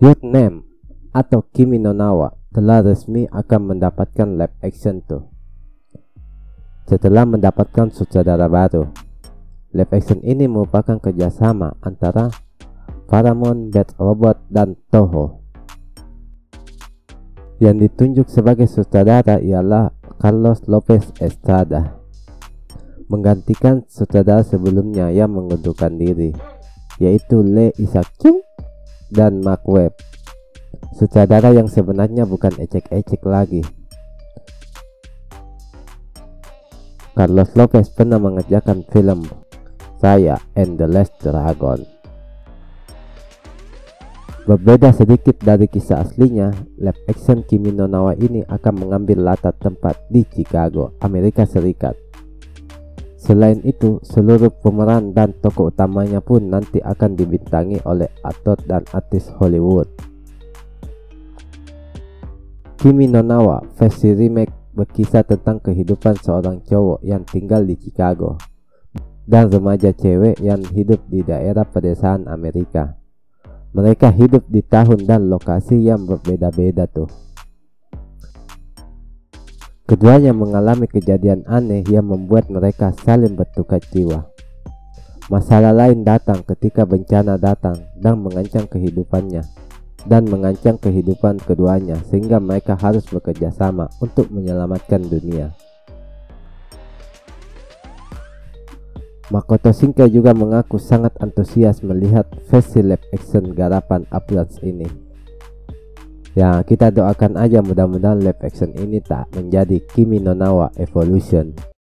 Your Name atau Kimi no Nawa telah resmi akan mendapatkan live action tuh. Setelah mendapatkan sutradara baru, live action ini merupakan kerjasama antara Paramount Bad Robot dan Toho. Yang ditunjuk sebagai sutradara ialah Carlos Lopez Estrada, menggantikan sutradara sebelumnya yang mengundurkan diri, yaitu Lee Isaac Chung dan Mark Webb. Sutradara yang sebenarnya bukan ecek-ecek lagi. Carlos Lopez pernah mengerjakan film Saya and the Last Dragon. Berbeda sedikit dari kisah aslinya, live action Kimi no Nawa ini akan mengambil latar tempat di Chicago, Amerika Serikat. Selain itu, seluruh pemeran dan tokoh utamanya pun nanti akan dibintangi oleh aktor dan artis Hollywood. Kimi no Nawa versi remake berkisah tentang kehidupan seorang cowok yang tinggal di Chicago dan remaja cewek yang hidup di daerah pedesaan Amerika. Mereka hidup di tahun dan lokasi yang berbeda-beda tuh. Keduanya mengalami kejadian aneh yang membuat mereka saling bertukar jiwa. Masalah lain datang ketika bencana datang dan mengancam kehidupannya dan mengancam kehidupan keduanya sehingga mereka harus bekerja sama untuk menyelamatkan dunia. Makoto Shinkai juga mengaku sangat antusias melihat live action garapan Uploads ini. Ya kita doakan aja mudah-mudahan live action ini tak menjadi Kimi no Nawa Evolution